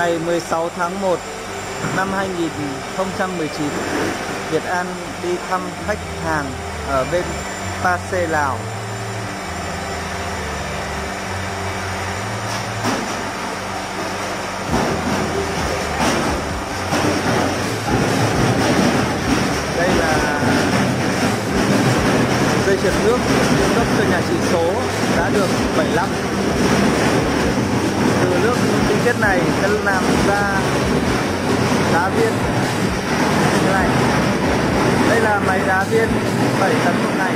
ngày 16 tháng 1 năm 2019 Việt An đi thăm khách hàng ở bên Pace Lào. Đây là dây trượt nước cung cấp cho nhà chỉ số đã được 75 tinh này sẽ làm ra đá viên. Như này. Đây là máy đá viên 7 tấn một ngày.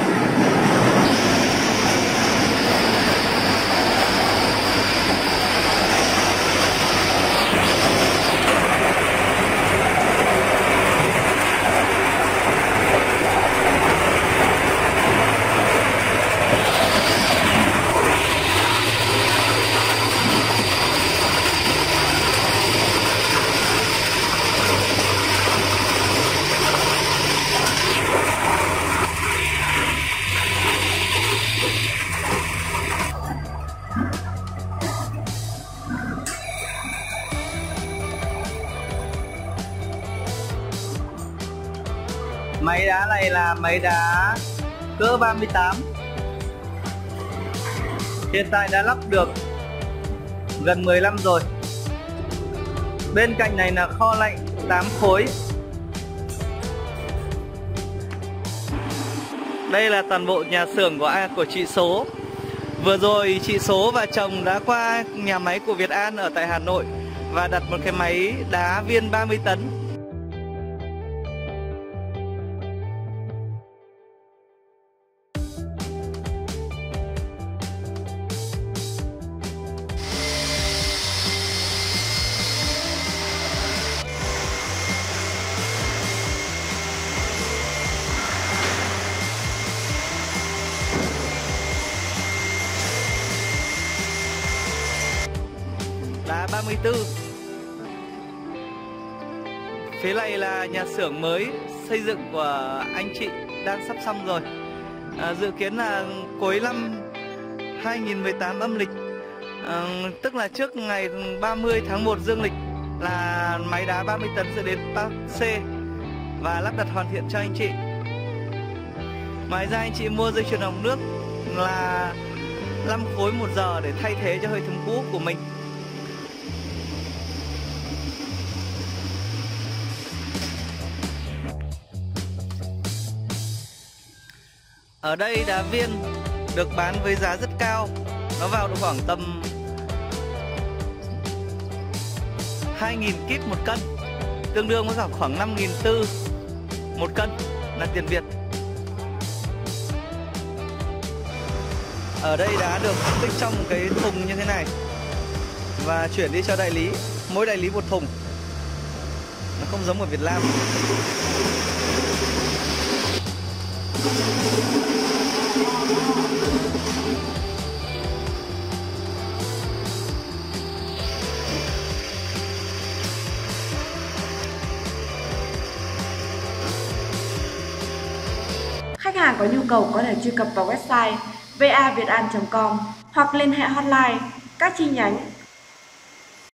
Máy đá này là máy đá cỡ 38 Hiện tại đã lắp được gần 15 rồi. Bên cạnh này là kho lạnh 8 khối. Đây là toàn bộ nhà xưởng của A, của chị Số. Vừa rồi chị Số và chồng đã qua nhà máy của Việt An ở tại Hà Nội Và đặt một cái máy đá viên 30 tấn. Đá 34 Phía này là nhà xưởng mới xây dựng của anh chị đang sắp xong rồi. À, Dự kiến là cuối năm 2018 âm lịch. À, Tức là trước ngày 30 tháng 1 dương lịch Là máy đá 30 tấn sẽ đến Park C Và lắp đặt hoàn thiện cho anh chị. Ngoài ra anh chị mua dây chuyền ống nước là 5 khối một giờ để thay thế cho hệ thống cũ của mình. Ở đây đá viên được bán với giá rất cao. Nó vào được khoảng tầm 2.000 kíp một cân. Tương đương với khoảng 5.400 một cân là tiền Việt. Ở đây đá được tích trong một cái thùng như thế này. Và chuyển đi cho đại lý. Mỗi đại lý một thùng. Nó không giống ở Việt Nam. Khách hàng có nhu cầu có thể truy cập vào website vavietan.com hoặc liên hệ hotline các chi nhánh